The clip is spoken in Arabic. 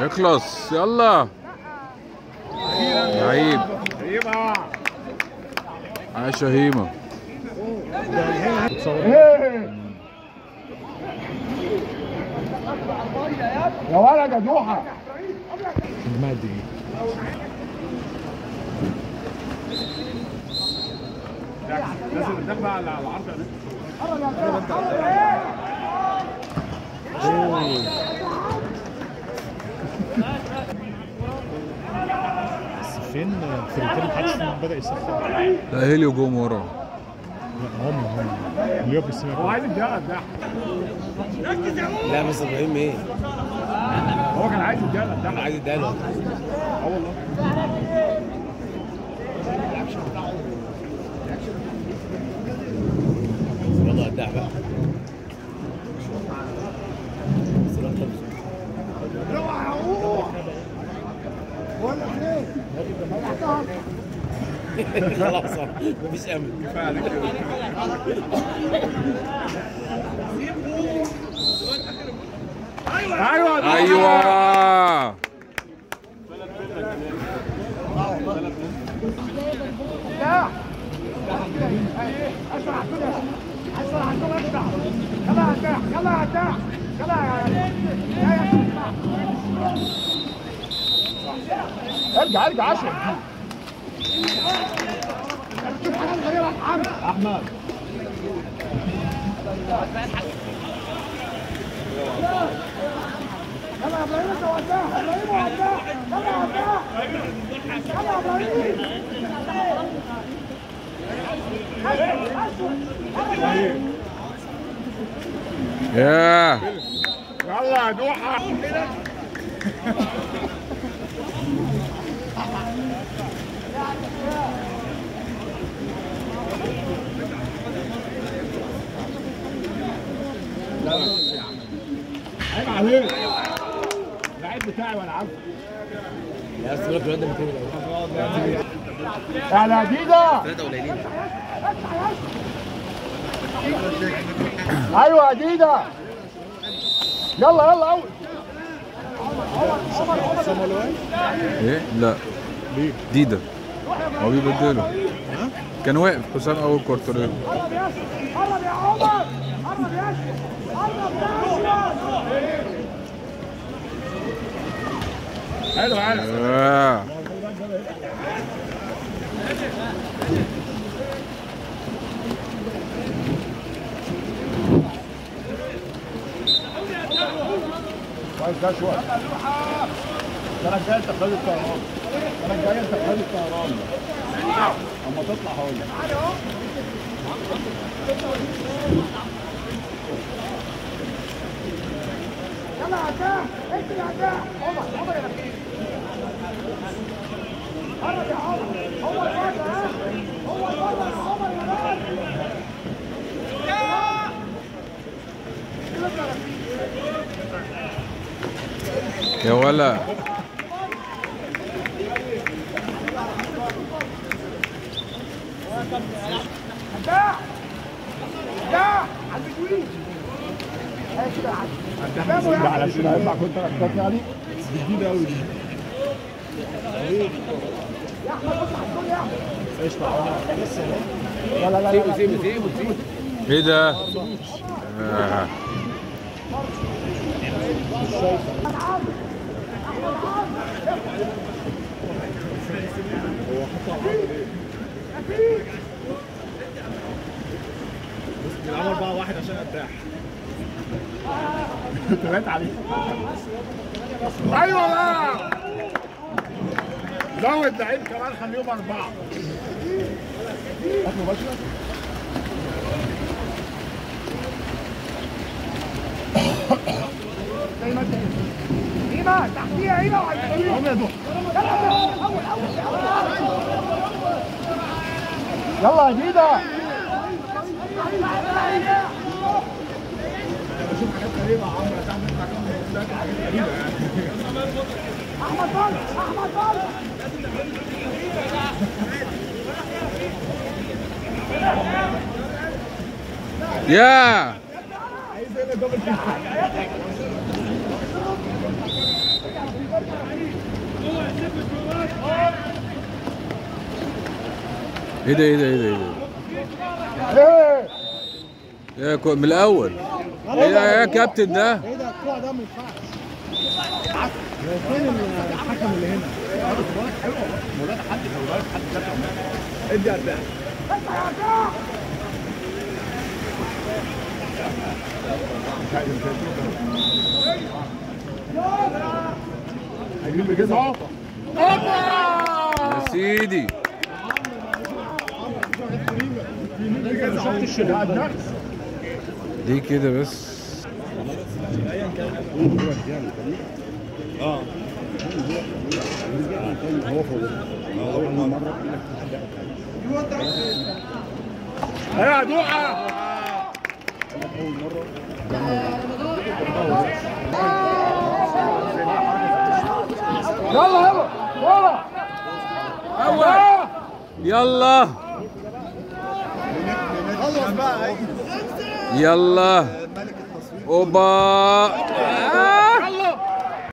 اخلص يلا. لعيب يبقى عاش إيه يا ولد يا دوحه لازم قدام بقى على العرض بس فين فرقتين محدش بدأ يسخن. لا هيليو جم ورا. لا هم هم اليوم السماء هو عايز يتجلد ده لا بس إبراهيم إيه؟ هو كان عايز يتجلد ده عايز يداله آه والله. يلا ودع بقى. خلاص مفيش أمل. كفايه عليك كده أيوه. أيوه. ارجع ارجع عشر احمد ياه يلا يا دوحه عليك اللعيب بتاعي وأنا عارفه يا بس الواد ده يا لذيذه ثلاثة قليلين. أيوه يا ديدا يلا يلا أول. إيه؟ لا. ديدا. هو بيبدله. كان واقف حسام أول كوارترين حلو حلو. كويس ده انت خالد الطيران السنة الجايه انت خالد الطيران اما تطلع هقول لك يا ولا. ده على هيطلع يعني جديده قوي دي لا سيبه سيبه سيبه إيه ده؟ آه. بيلعبوا 4 1 عشان ارتاح عليه. أيوه بقى. زود لعيب كمان خليهم اربعه زي ما انت ايمه تحتيها وعايزين يا دوح يلا يا ديدا بشوف حاجات غريبه يا عمرو تعمل يا إيه ده إيه ده إيه ده؟ إيه؟ ده من الأول. إيه ده يا كابتن ده؟ إيه ده الكوع ده ما ينفعش. فين الحكم اللي هنا؟ ادي أربعة. هجيب كده اهو يا سيدي. شفت الشلال دي كده بس. يا دوحه يلا. يلا يلا. يلا. خلص بقى. يلا. أوبا.